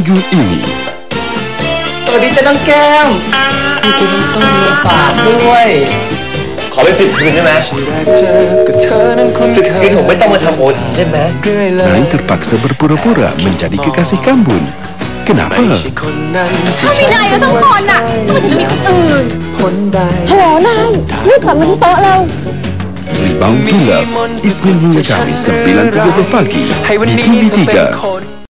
minggu ini. สวัสดีจ้าน้องแก้มมีซื้อน้ำส้มมาฝากด้วย ขอเป็นสิบคืนได้ไหมสิบคืนผมไม่ต้องมาทำโอทีได้ไหม Nain terpaksa berpura-pura menjadi kekasih Kambun. Kenapa? ถ้ามีนายก็ต้องคนน่ะทำไมถึงมีคนอื่นฮัลโหลนายรีบกลับมาที่โต๊ะเรา Rebound to Love, Isnin hingga Kamis 9.30 pagi di TV3.